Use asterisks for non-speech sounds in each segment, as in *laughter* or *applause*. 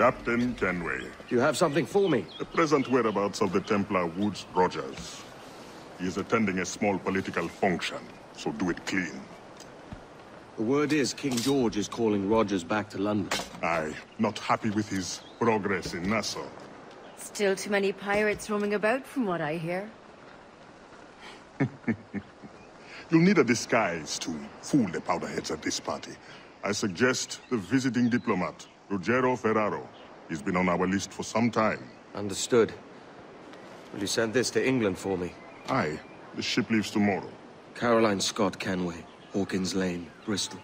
Captain Kenway. Do you have something for me? The present whereabouts of the Templar Woodes Rogers. He is attending a small political function, so do it clean. The word is King George is calling Rogers back to London. Aye, not happy with his progress in Nassau. Still too many pirates roaming about from what I hear. *laughs* You'll need a disguise to fool the powderheads at this party. I suggest the visiting diplomat, Ruggiero Ferraro. He's been on our list for some time. Understood. Will you send this to England for me? Aye, the ship leaves tomorrow. Caroline Scott Kenway, Hawkins Lane, Bristol.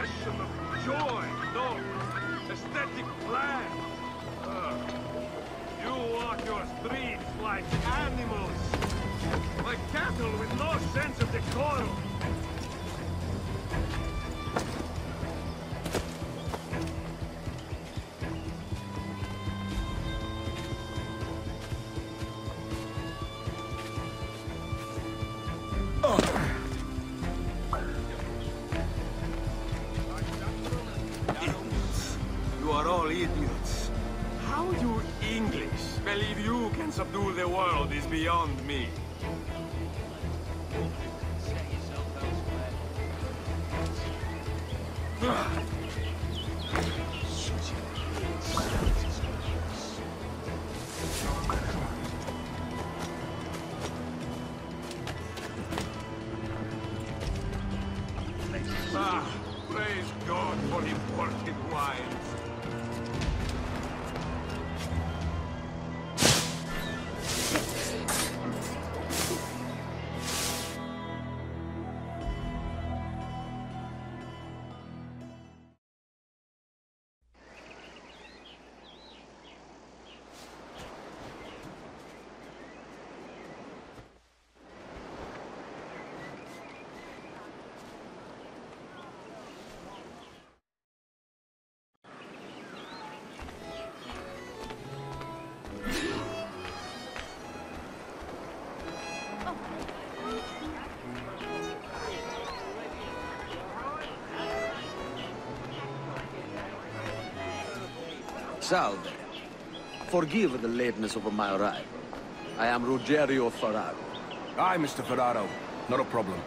Expression of joy. No aesthetic plan. Ugh. you walk your streets like animals. Like cattle with no sense of decorum. Idiots. How you English believe you can subdue the world is beyond me. *sighs* Salve. Forgive the lateness of my arrival. I am Ruggiero Ferraro. Aye, Mr. Ferraro. Not a problem.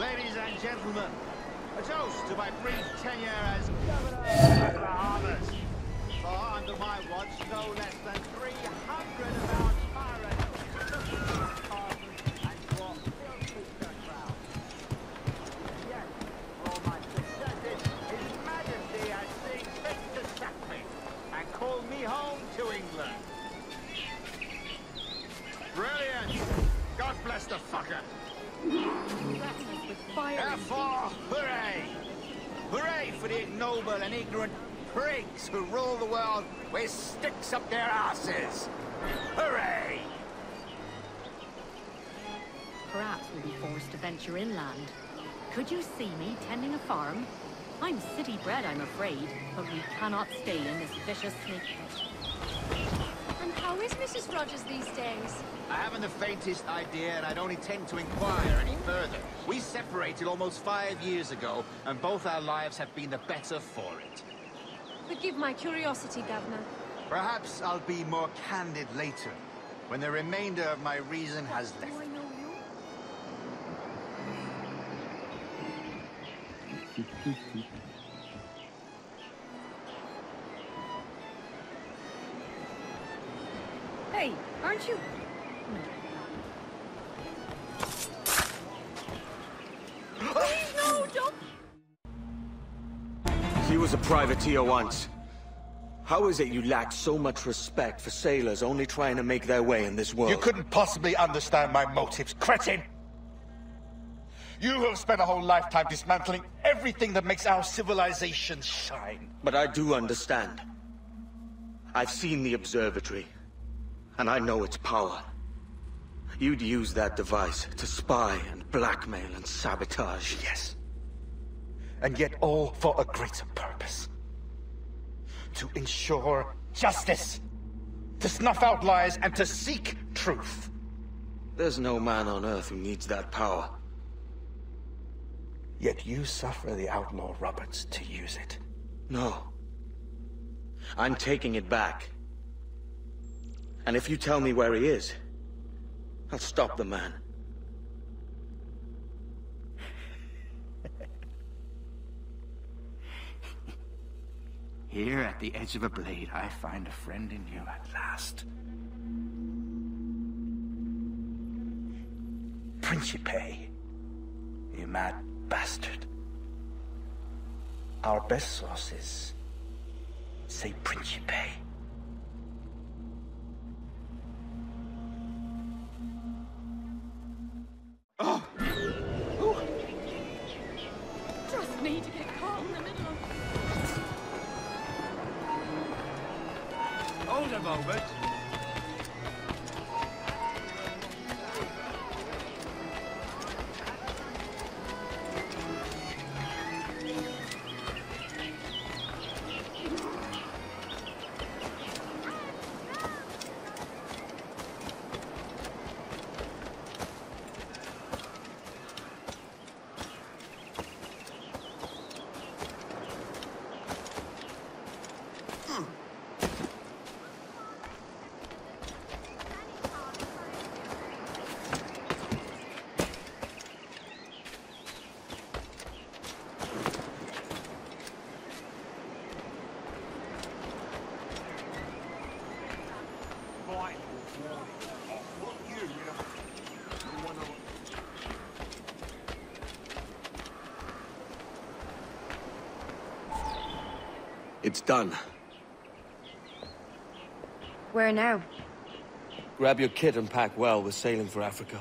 Ladies and gentlemen, a toast to my brief tenure as Governor of the Bahamas. For under my watch, no less than 300 of our pirates Therefore, hooray! Hooray for the ignoble and ignorant prigs who rule the world with sticks up their asses! Hooray! Perhaps we'll be forced to venture inland. Could you see me tending a farm? I'm city bred, I'm afraid, but we cannot stay in this vicious snake pit. And how is Mrs. Rogers these days? I haven't the faintest idea, and I don't intend to inquire any further. We separated almost five years ago, and both our lives have been the better for it. Forgive my curiosity, Governor. Perhaps I'll be more candid later, when the remainder of my reason has left. Do I *laughs* Hey, aren't you? Please, no, don't. He was a privateer once. How is it you lack so much respect for sailors only trying to make their way in this world? You couldn't possibly understand my motives, cretin! You have spent a whole lifetime dismantling everything that makes our civilization shine. But I do understand. I've seen the observatory, and I know its power. You'd use that device to spy and blackmail and sabotage. Yes. And yet all for a greater purpose. To ensure justice. To snuff out lies and to seek truth. There's no man on Earth who needs that power. Yet you suffer the outlaw Roberts to use it. No. I'm taking it back. And if you tell me where he is, I'll stop the man. Here at the edge of a blade, I find a friend in you at last. Principe, you mad bastard. Our best sources say Principe. Moment. It's done. Where now? Grab your kit and pack well. We're sailing for Africa.